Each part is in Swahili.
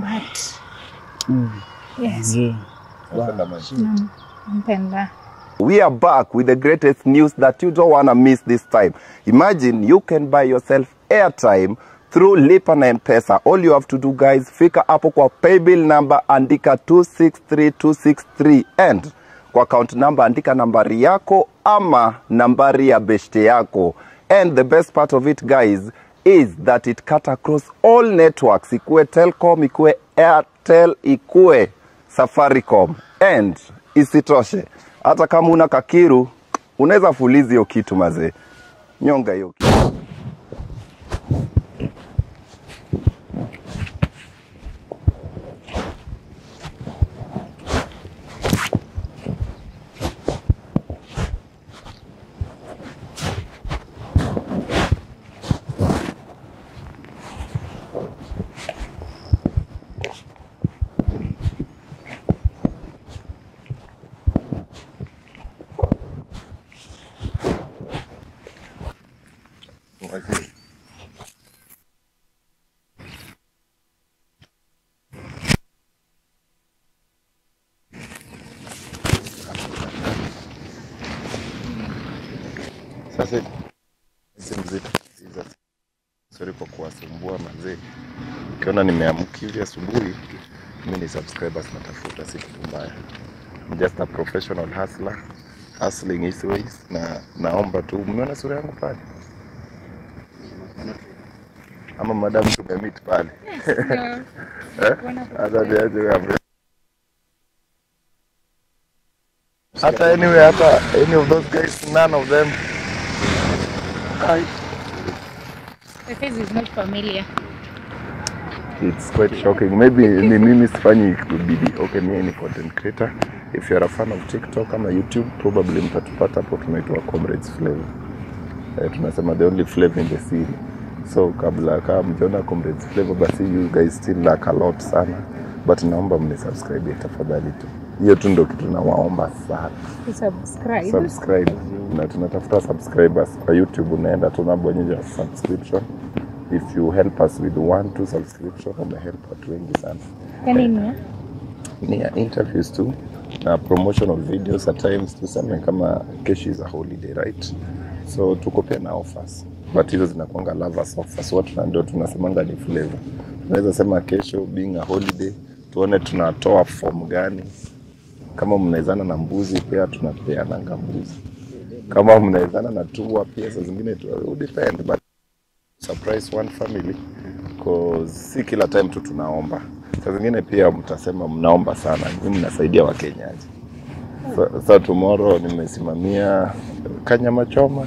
but yes, Yeah. nampenda. We are back with the greatest news that you don't want to miss this time. Imagine you can buy yourself airtime through Lipa na M-Pesa. All you have to do guys, fika hapo kwa paybill number andika 263263 and kwa account number andika nambari yako ama nambari ya beshte yako. And the best part of it guys is that it cut across all networks, ikue Telcom, ikue Airtel, ikue Safaricom and isitoshe hata kama una kakiru unaweza fulizi hiyo kitu mazee, nyonga hiyo kitu. Sasa hizi mzito hizi sorry kwa kuwasumbua mazee. Ukiona nimeamka hivi asubuhi, mimi ni subscribers natafuta, si kitu mbaya. I'm just a professional hustler hustling his ways, na naomba tu, mmeona sura yangu pale? Ama madam tumemeet pale? Yes, no. niaje wewe hata anyway, hata any of those guys, none of them. I, The is not familiar. It's quite shocking. Maybe ni mimi sifanyi bidii. Okay, mimi ni content creator. If you're a fan of TikTok ama YouTube, probably mtatupata hapo tunaitwa Comrades Flavor. Eh, tunasema the only flavor in the city. So kabla kama mjaona Comrades Flavor, basi you guys still lack a lot sana, but naomba mnisubscribe tafadhali tu. Hiyo tu ndo kitu nawaomba sana. Subscribe. Subscribe na tunatafuta subscribers kwa YouTube, unaenda tunabonyeza subscription. If you help us with one two subscription, umehelp watu wengi sana. Nini? Ni ya interviews tu na promotional videos at times, tuseme kama kesho is a holiday right, so tuko pia na offers but hizo zinakuanga lovers offers, watu na ndio tunasemanga ni flavor. Tunaweza sema kesho being a holiday, tuone tunatoa fomu gani. Kama mnawezana na mbuzi, pia tunapeananga mbuzi. Kama mnawezana na tua, pia saa zingine depend but surprise one family cause si kila time tu tunaomba. Saa zingine pia mtasema mnaomba sana, ni mnasaidia Wakenyaji. Sa, sa tomorrow nimesimamia kanyama choma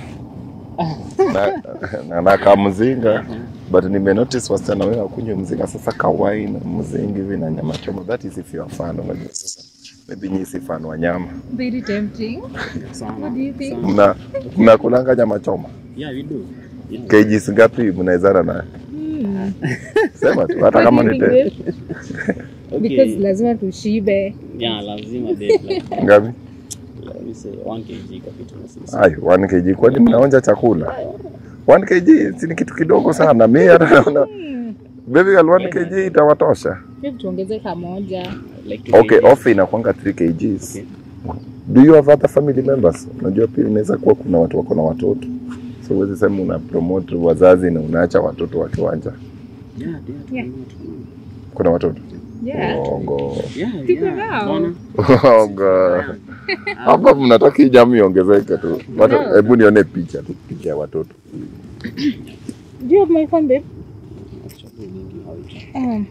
na, na, na kamzinga but nimenotice wasichana wengi wakunywe mzinga sasa kawai na mzingi hivi na nyama choma that is if you are fan unajua sasa maybe nyinyi si fan wa nyama Very tempting. What do you think? mna mnakulanga nyama choma Yeah, we do. Yeah. kgs ngapi mnaezana na sema tu hata kama ni te- Because lazima tushibe. Yeah, lazima deadline. Ngapi let me say 1 kg kwa kitu na sisi. Ai, 1 kg kwani mnaonja chakula 1 kg si ni kitu kidogo sana Mimi hata naona baby girl 1 kg itawatosha? Hebu tuongeze kamoja. Like okay off inakwanga 3 kgs. Okay. do you have other family members? Unajua pia inaweza kuwa kuna watu wako na watoto. So uwezi sema una promote wazazi na unaacha watoto wa kiwanja. Yeah, yeah, kuna watoto Yeah. Yeah, yeah. ongo hapa mnataka hii jamu iongezeke tu hebu nione picha tu picha ya watoto Do you have my phone, babe? Chakula nyingi hauja. Um,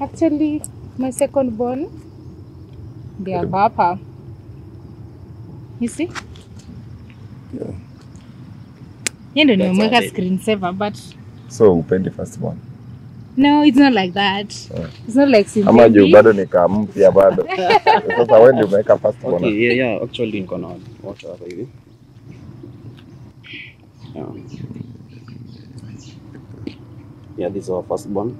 actually, my second born, they are. You see? Yeah. Yeye ndo nimemweka screen saver but so upendi first one no it's not like that. Yeah. It's not like ama juu bado nikaa mpya bado sasa wewe ndio umeweka first Okay, yeah, yeah, actually niko na wacha hapa hivi. Yeah. Yeah, this is our first born.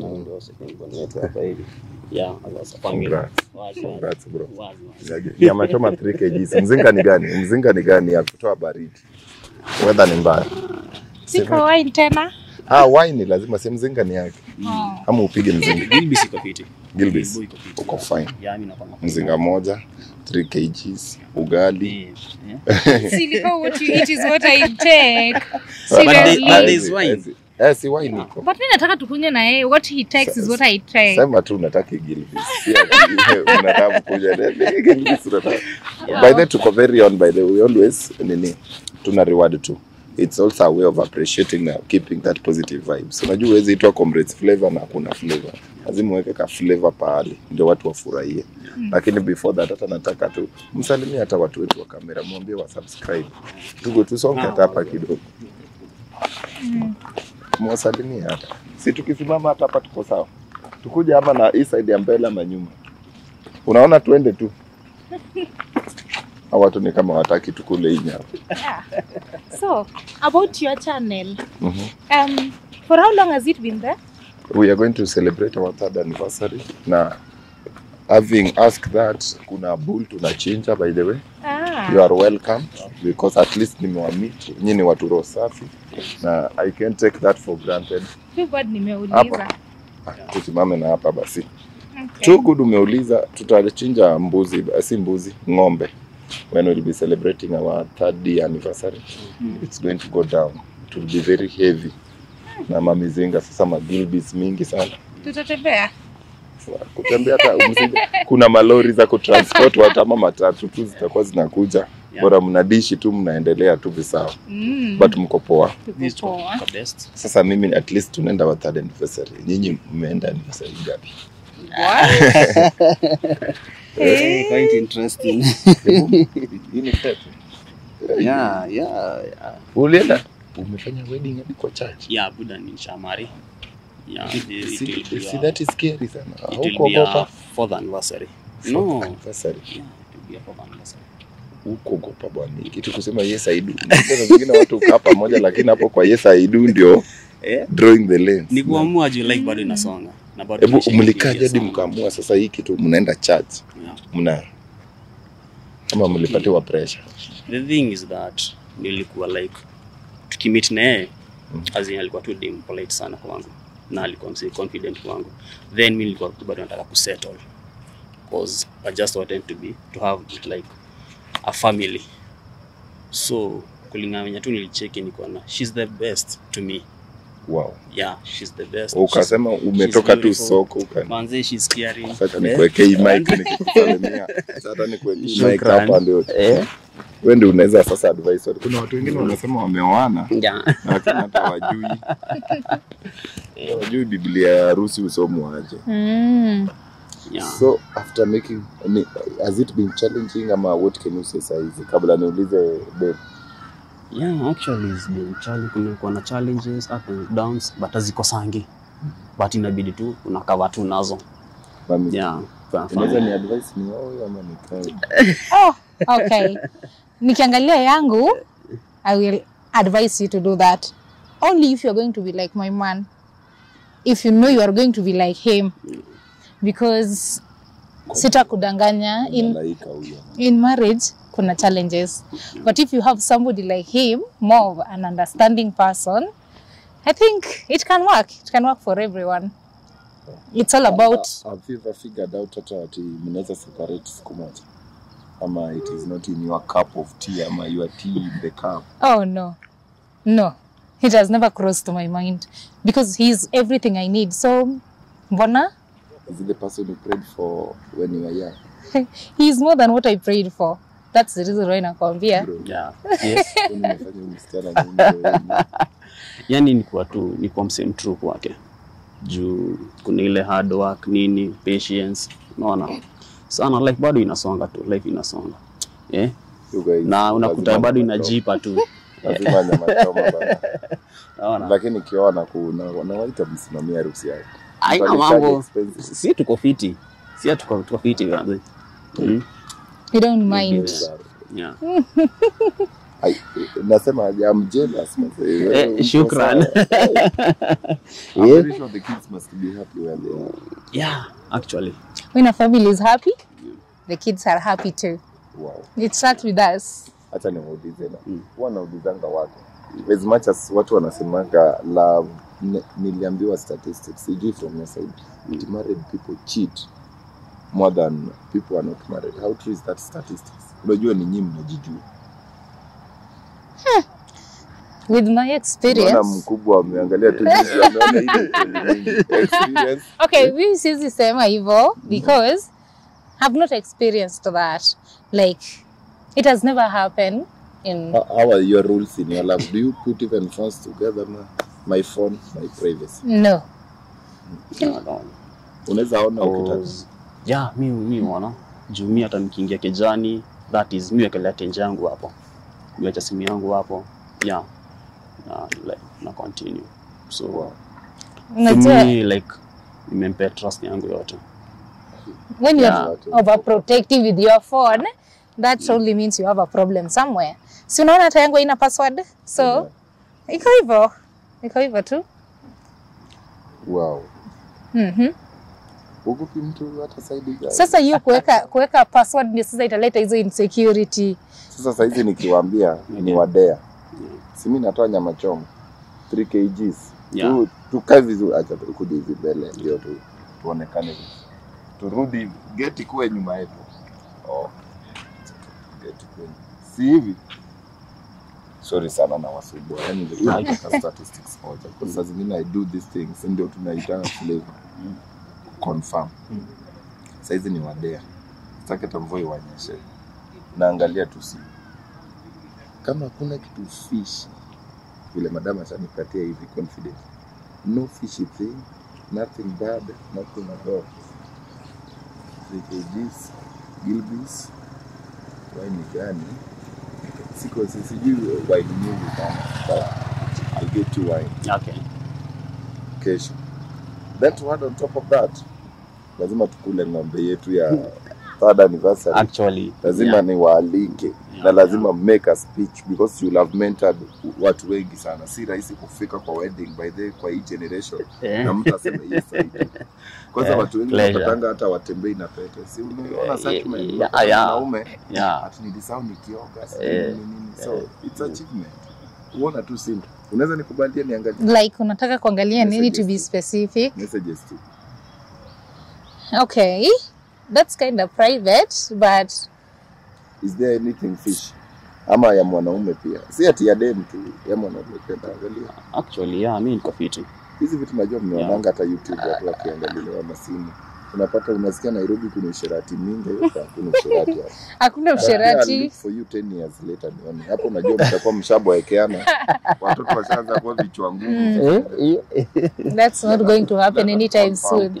Na huyu ndio second born wetu hapa hivi. Yeah, pange. Congrats. Bro. Choma 3 kg mzinga ni gani mzinga ni gani ya kutoa baridi weather ni mbaya Si wine tena. Ah, wine lazima si mzinga ni yake. Mm. Ama upige mzinga. Gilbis iko fiti. Gilbis. Iko. Uko fine. Yaani napanga. Mzinga moja, 3 kgs, ugali. Yeah. See, what you eat is what I take. Seriously. but there's wine. Eh, si wine iko. But mimi nataka tukunywe na yeye. What he takes is what I take. Sema tu unataka Gilbis. Unataka kuja. Gilbis unataka. By the way, tuko very on by the way, we always nini tuna reward tu. It's also a way of appreciating na keeping that positive vibe. So Unajua huwezi itwa comrades flavor na hakuna flavor. Lazima uweke ka flavor pahali ndio watu wafurahie. Lakini before that hata nataka tu msalimie hata watu wetu wa kamera, mwambie wa subscribe. Tuko tusonge hata hapa kidogo. Mwasalimie hata. Si tukisimama hata hapa tuko sawa. Tukuja ama na hii side ya mbele ama nyuma. Unaona tuende tu. Watu ni kama wataki tukule hii nyama. So, about your channel. Mhm. Um, for how long has it been there? We are going to celebrate our third anniversary na having asked that kuna bull tunachinja by the way Ah. you are welcome because at least nimewameet nyinyi ni watu roho safi na I can take that for granted Too bad nimeuliza. Hapa. Ah, tusimame na hapa basi Okay. too good umeuliza tutachinja mbuzi si mbuzi ng'ombe when we'll be celebrating our third year anniversary mm -hmm. it's going to go down. It will be very heavy. Na mamizinga sasa magilbis mingi sana. Tutatembea. kutembea hata msije, kuna malori za kutransport watu ama matatu tu zitakuwa zinakuja. Bora mnadishi tu mnaendelea tu visawa. Mm. but mko poa. Sasa mimi at least tunaenda wa third anniversary. Nyinyi mmeenda anniversary gapi Quite interesting. Hii ni pepe. yeah, yeah, yeah. ulienda umefanya wedding hadi kwa church Yeah, Buddha ni shamari. Yeah, it, it, See- will be see that is scary sana it will be a fourth anniversary. No. anniversary Yeah, it will be a fourth anniversary. hukuogopa bwana kitu kusema yes I do zingine watu ukaa pamoja lakini hapo kwa yes I do ndio Eh? drawing the lens Ni kuamua juu like bado inasonga. Hebu mlikaje hadi mkaamua sasa hii kitu mnaenda church. Yeah. mna ama mlipatiwa pressure? The thing is that nilikuwa like tukimit na yeye Mhm. as in alikuwa tu dim polite sana kwangu na alikuwa msi confident kwangu then mi nilikuwa bado nataka kusettle cause I just wanted to be to have like a family. So kulingana tu nilicheki niko na she's the best to me wow. Yeah she's the best. Ukasema umetoka tu soko uka manze she's clearing. sasa Eh? nikuweke hii mic nikikusalimia. Sasa nikuweke hii mic hapa ndio. Eh? Wewe ndio unaweza sasa advice kuna watu wengine wanasema wameoana. Yeah. Lakini hata wajui wajui biblia ya harusi usomo aje Mm. yeah. So after making has it been challenging ama what can you say saizi? Kabla niulize babe Yeah, actually it's been challenge, kumekuwa na challenges up and downs but hazikosangi but inabidi tu unakava tu nazo yeah kwa unaweza mfano ni advice ni wewe ama ni Oh, okay. Nikiangalia yangu, I will advise you to do that. Only if you are going to be like my man. If you know you are going to be like him. Because sitakudanganya. In in marriage kuna challenges. But if you have somebody like him more of an understanding person i think it can work. It can work for everyone. It's all about have you ever figured out hata ati mnaweza separate siku moja? Ama it is not in your cup of tea ama your tea in the cup? Oh no. No. It has never crossed to my mind. Because he's everything i need. So mbona is it the person you prayed for when you were young. He's more than what i prayed for. That's the reason why nakwambia. Yeah. Yes. Yani ni kwa tu ni kwa msemo true kwake. Juu kuna ile hard work nini patience. Unaona? Sana life bado inasonga tu life inasonga. Eh? Yeah. na unakuta bado inajipa tu. Lazima nyama choma bana unaona? Lakini kiona kuna ku na- nawaita msimamia harusi yake haina mambo si tuko fiti si tuko tuko fiti manze mm. you don't mind yeah Ai, nasema I'm jealous. Eh, shukran. I'm Yeah. pretty sure the kids must be happy when they are. yeah actually when a family is happy yeah. the kids are happy too Wow. it starts with us Acha niwaulize na Mm. huwa naulizanga watu as much as watu wanasemaga love niliambiwa statistics sijui from your side. Mm. married people cheat more than people are not married. How true is that statistics? Unajua ni nyinyi mnajijua. With my experience. Experience mkubwa ameangalia tu experience? Okay mimi siwezi sema hivyo because I've not experienced that. Like it has never happened in how, how are your rules in your lab? Do you put even phones together ma? my phone my privacy? No. No, no. unaweza ona ukitaka. yeah, mi mi wana juu mi hata nikiingia kijani that is mi wekelea tenje yangu hapo. Niwacha simu yangu hapo. Yeah. Na, like, na continue. So Wow. to unajua me like imempea trust yangu yote. When you're Yeah. overprotective with your phone that only means you have a problem somewhere. Si unaona hata yangu haina password? So Yeah. iko hivyo. Iko hivyo tu. Wow. Mhm ugupi mtu hata saidi gani? sasa hiyo kuweka kuweka password ndio sasa italeta hizo insecurity. Sasa saizi nikiwaambia ni wadea, si mimi natoa nyama choma. 3 kgs. Yeah. tu tukae vizuri, acha tukuje hivi mbele ndio tu tuonekane. Turudi geti kuwe nyuma yetu. Oh, geti kuwe si hivi. Sorry sana na wasubua, yani hiyo nataka statistics moja, kwa saa zingine I do these things, ndio tunaitana flavor confirm. Saizi ni wadea, sitaki tamvua mvua iwanyeshe. Naangalia tu si. Kama kuna kitu fish vile madam ashanipatia hivi confidence. No fishy thing nothing bad nothing at all. Gilbis kgs wine gani? Siko si- sijui waini nyingi sana I'll get you wine. Okay. Kesho. That add on top of that lazima tukule ng'ombe yetu ya third anniversary. Actually lazima yeah. niwaalike Yeah, na lazima make a speech because you'll have mentored watu wengi sana. Si rahisi kufika kwa wedding by the kwa hii generation. Eh. na mtu aseme hii saidi kwanza Eh, watu wengi pleasure. hata watembei na pete. Si unaona Eh, sentiment? yeah, yeah. wanaume yeah. ati nilisahau nikioga si nini so eh, it's achievement. Uona tu simple. Unaweza nikubalia niangalie? Like unataka kuangalia nini to be specific? Messages tu. Okay. That's kind of private but is there anything fish? Ama ya mwanaume pia. Si ati ya dem tu ya mwanaume pia taangalia actually yeah mimi niko fiti. Hizi vitu najua mmeonanga hata youtube watu wakiangalilewa masimu. Unapata unasikia nairobi kuna usherati mingi hakuna usherati hapo hakuna I'll usherati. look for you 10 years later nione. Hapo unajua mtakuwa mshaboekeana, watoto washaanza kuwa vichwa ngumu. That's not going to happen anytime soon.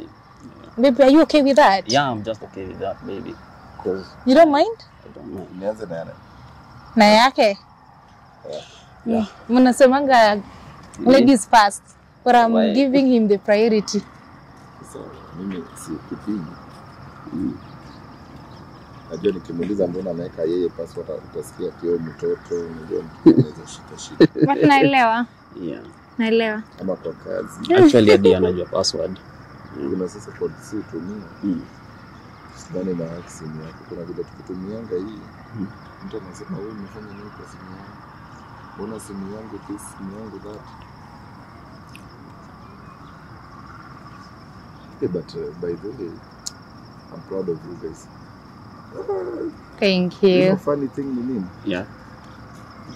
baby are you okay with that? Yeah i'm just okay with that baby. Because you don't mind nianze na yale. Na yake? Yeah. mnasemanga ladies first but i'm Why? giving him the priority. Sasa mimi si kipingi. Najua nikimuuliza mbona anaweka yeye password utasikia kio mtoto unajua mtu anaweza shika shika. But naelewa. Yeah. Naelewa. Ama kwa kazi. Actually hadi anajua password. Kuna sasa code si tumia mm. sidhani na simu yako. Kuna vile tukitumianga hii Mm. mtu anasema wewe umefanya nini kwa simu yangu? Mbona simu yangu this, simu yangu that? Yeah, but uh, by the way, I'm proud of you guys. thank You know, funny thing ni nini? yeah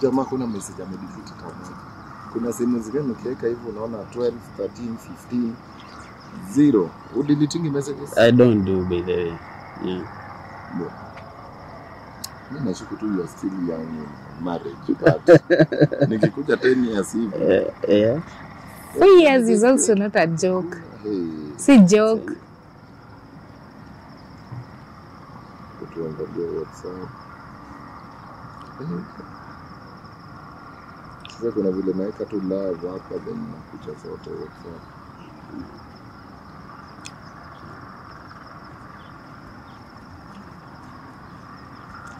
Jamaa kuna message amedelete kama moja. Kuna simu zingine ukiweka hivi unaona 12, 13, 15 zero. Udeleting messages? i don't do by the way yeah No. Mi nashuku tu ya stili ya marriage but nikikuja 10 years hivi uh, yeah four years is also not a joke hey, si joke tuangalie WhatsApp. Eh. Sasa kuna vile naweka tu love hapa then nakucha zote WhatsApp.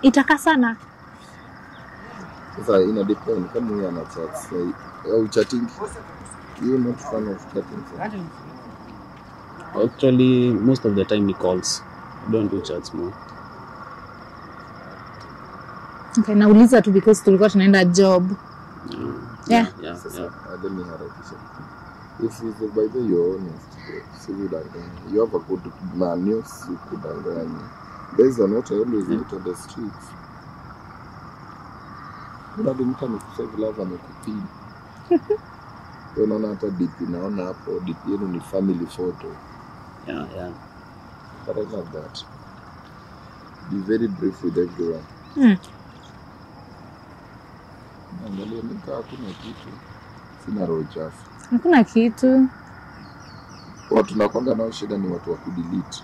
Itaka sana Sasa ina depend kama huyu ana chat sai au chatting. Yeye not fan of chatting. actually most of the time he calls I don't do chats more okay, nauliza tu because tulikuwa tunaenda job yeah Yeah. yeah, Sasa yeah. ah, let me harakisha. If you by the you're honest. You have a good man, si kudanganya. Based on what I always meet on the streets. Kuna hadi mtu amekusave love amekupima. Wewe Unaona hata DP naona hapo DP yenu ni family photo. Yeah, yeah. But I love that. Be very brief with everyone. Mm. Angalia nika hakuna kitu. Sina roho chafu. Hakuna kitu. Watu nakwanga nao shida ni watu wa kudelete.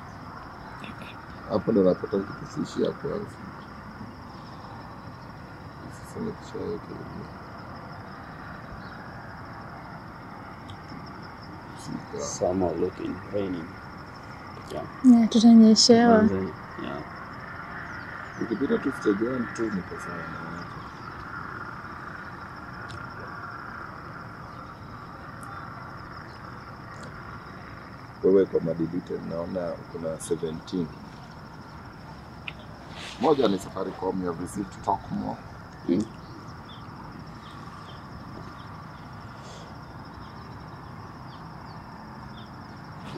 Hapo ndo napata kitu ya kwanza. Sasa nikishaweka hivi. Sika. Summer looking raining. Yeah. Yeah, tutanyeshewa. Yeah. Ukipita tu stage 1 tu niko sawa na watu. Wewe kwa madeleted naona kuna 17. Moja ni Safaricom you visit talk more. Mm.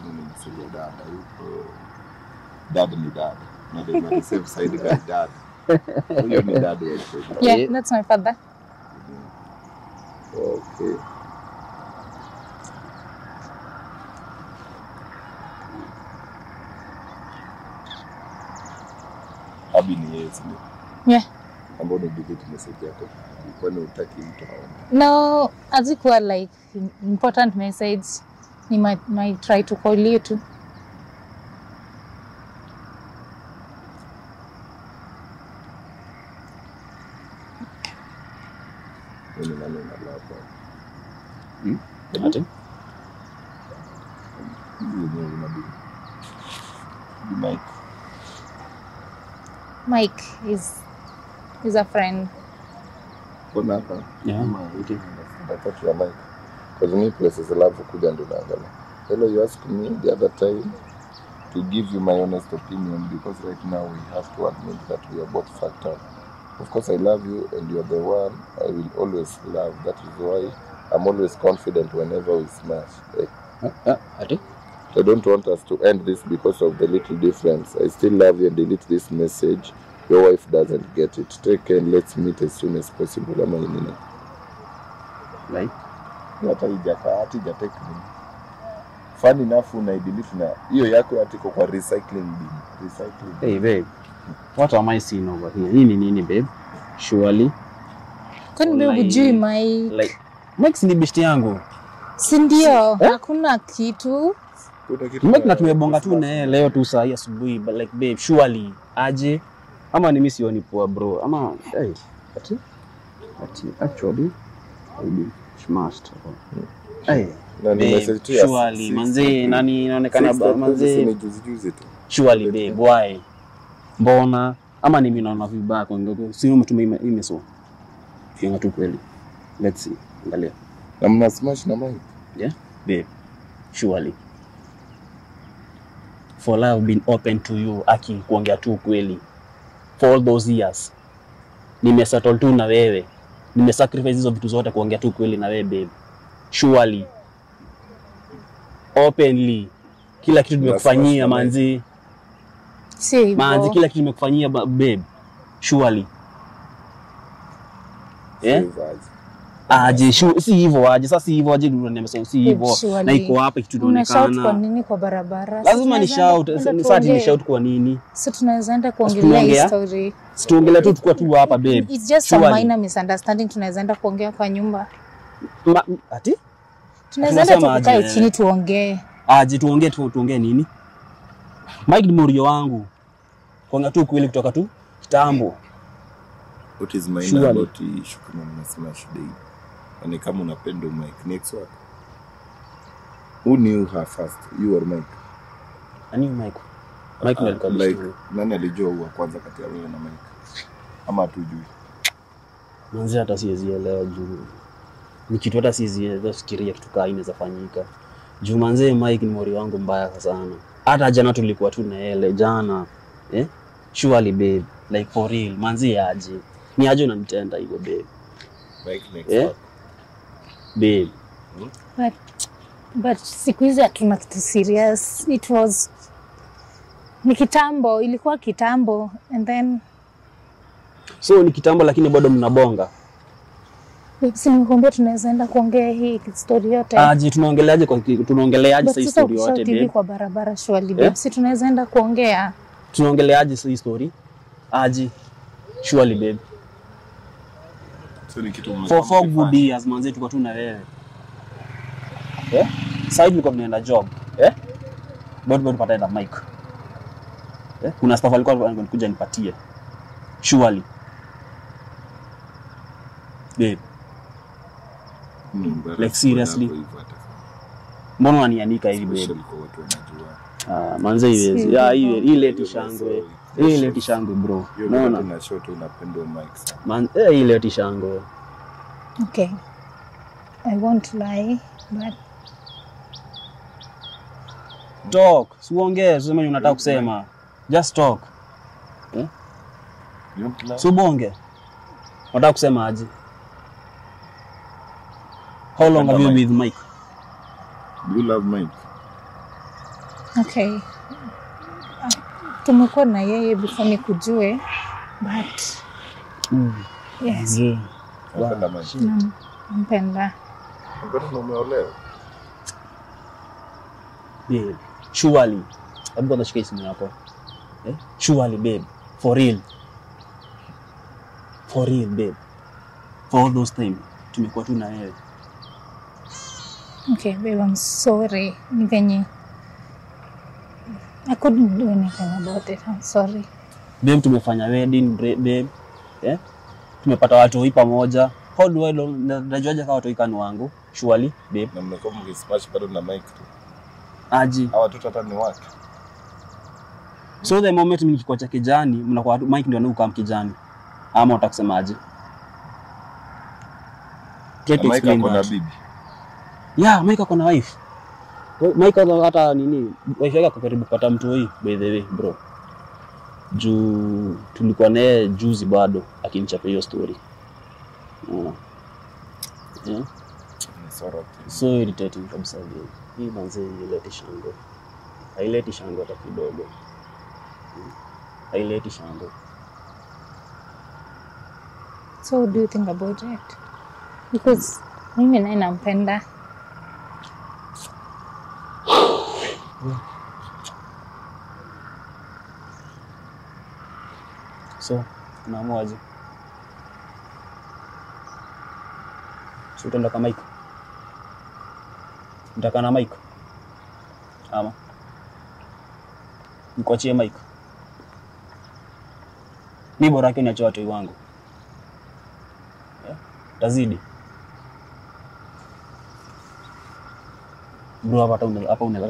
Nimesaidia dada yuko dad ni dad. Na side dad. Huyo ni dad wa. Yeah, that's my father. Okay. Abi ni yeye? Yeah. Ambao ni delete message yako. Kwani utaki mtu aone? No, hazikuwa like important message. Ni might, might try to call you nani unalapa? Ati? Hivi Mike is is a friend. Mbona hapa? Yeah. Ama iti I thought you were Mike. Because me places love kuja ndo naangalia. Hello, you asked me the other time to give you my honest opinion because right now we have to admit that we are both fucked up. Of course, I love you and you're the one I will always love. That is why I'm always confident whenever we smash. Like, Ah, Ati? I don't want us to end this because of the little difference. I still love you and delete this message. Your wife doesn't get it. Take care and let's meet as soon as possible. Ama nini? Like? hata ijakaa hata ijatake nini. Fun enough unaidelete na hiyo yako hata iko kwa recycling bin. Recycling. Hey babe. What am I seeing over here? Nini nini babe? Surely. Kwani babe hujui Mike? Like Max ni besti yangu. sindio? Hakuna kitu. Kuna tumebonga tu na yeye leo tu saa hii asubuhi but like babe surely aje? Ama ni mimi sioni poa bro. Ama hey, ati ati actually I she must Hey, na ni message tu ya surely manze nani inaonekana manze? juzi juzi tu. surely babe why? Mbona? Ama ni mimi naona vibaya kwa ngogo sio mtume ime imeso kiona tu kweli. Let's see. Angalia. Na mna smash na mic? Yeah babe surely for love been open to you aki kuongea tu kweli for all those years nimesettle tu na wewe. Nimesacrifice hizo vitu zote kuongea tu kweli na wewe babe. Surely openly kila kitu nimekufanyia manzi. Si manzi kila kitu nimekufanyia ba- babe. Surely. Yeah? Aje. aje shu, si hivyo aje sasa si hivyo aje nimesema si hivyo na iko hapa kitu shout kwa nini kwa barabara? Lazima ni shout sasa ni shout kwa nini? Sasa tunaweza enda kuongelea story. situongelea tu tukua tu hapa babe. It's just a minor misunderstanding tunaweza enda kuongea kwa nyumba. Ma, ati? Tunaweza enda tukae chini tuongee. aje tuongee tu tuongee nini? Mike ni morio wangu. Kuongea tu kweli kutoka tu kitambo. What is my Surely. about hii mnasema shida mna day? Yaani kama unapenda Mike next work Who knew her first? You or Mike? ani Mike Mike ndo alikuwa like, nani alijua huwa kwanza kati ya wewe na Mike? Ama hatujui? manzi hata siwezielewa juu ni kitu hata siwezielewa fikiria kitu kaa inaweza fanyika juu manzee Mike ni mori wangu mbaya sana hata jana tulikuwa tu naele jana eh? surely babe like for real manzi aje ni aje unanitenda hivyo babe Mike next Eh? wako. Babe But but siku hizi hatuna kitu serious it was ni kitambo ilikuwa kitambo and then So ni kitambo lakini bado mnabonga. si nimekuambia tunaweza enda kuongea hii story yote Aje tunaongeleaje kwa tunaongeleaje sasa hii story yote babe? kwa barabara shwali babe si tunaweza enda kuongea Tunaongeleaje sasa hii story? Aje. Shwali babe. So ni kitu For four good years manze tulikuwa tu na wewe. Eh? Sasa hivi tulikuwa job. Eh? Bado bado pataenda mic. Eh? Kuna staff alikuwa anakuja nipatie. Surely. Babe, Mm, Like seriously? mbona unanianika hivi babe? Ah, manze iwezi. Ah, Ya hivyo. ile ile tishangwe. Ile tishango bro. Unaona? na shot unapendwa mic sana. Man, eh, ile tishango. okay i won't lie but Talk. Siuongee, sema unataka kusema. Just talk. eh? want to laugh? Subonge. Unataka kusema aje? How long have you been with Mike? Do you love Mike? okay tumekuwa na yeye before nikujue but yes Unapenda mic? nam- nampenda umeolewa? Babe, surely. Hebu kwanza shika simu yako. Eh? Surely babe. For real. For real babe. For all those time tumekuwa tu na wewe. okay babe i'm sorry ni venye i couldn't do anything about it i'm sorry Babe tumefanya wedding babe. Eh? Tumepata watoi pamoja. How do I know na- najuaje kama watoi kani wangu? Surely babe. Na mmekuwa mkismash bado na mic tu. Aji. Hawa watoto hata ni wake. So the moment mnikikuwa cha kijani, mnakuwa mic ndio anakuwa kijani. Ama utakusemaje? Try to explain that. bibi. Yeah, Mike ako na wife. Mike hata- nini, wife yake ako karibu mtu hii by the way bro. Juu tulikuwa naye juzi bado akinichapa hiyo story. So irritating kabisa. Hii manze ileti shango. Haileti shango hata kidogo. Haileti shango. so what do you think about it because mimi naye nampenda So, unaamuaje? Si utaenda kwa Mike? Nitakaa na Mike? Ama nikuachie Mike? Mi bora yake niache watoi wangu. Tazidi. Bro, hapa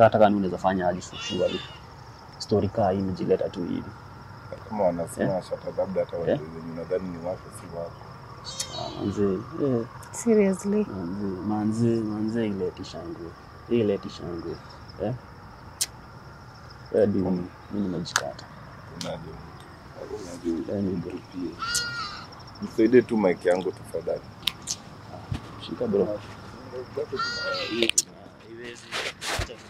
hata unaweza fanya hadi. Story kaa hii imejileta tu hivi. Kama wanasema yeah. shata labda hata watu Eh? wenye nadhani ni wake si wako. Manzi. eh. seriously Manzi, manzi, manzi ile tishangu. Ile tishangu. Eh? Hadi mimi mimi nimejikata. Unaje? Unaje? Yaani. Nisaidie tu mike yangu tafadhali. Shika bro. Lakini huwezi hata kama ni- Una smash bado na best.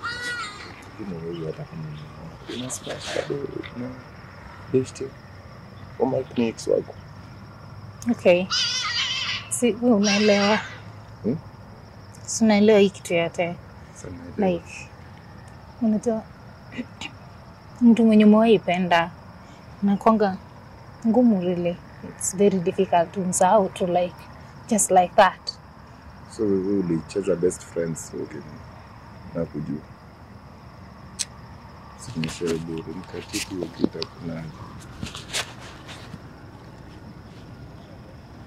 Kwa mic ni ex wako. Okay. Si unaelewa. Hmm? si unaelewa hii kitu yote. Like unajua mtu mwenye umewaipenda nakwanga ngumu really. It's very difficult to msahau to like just like that. So wewe ulicheza best friends okay. Na Nasarabuuru ni katikiro kita kuna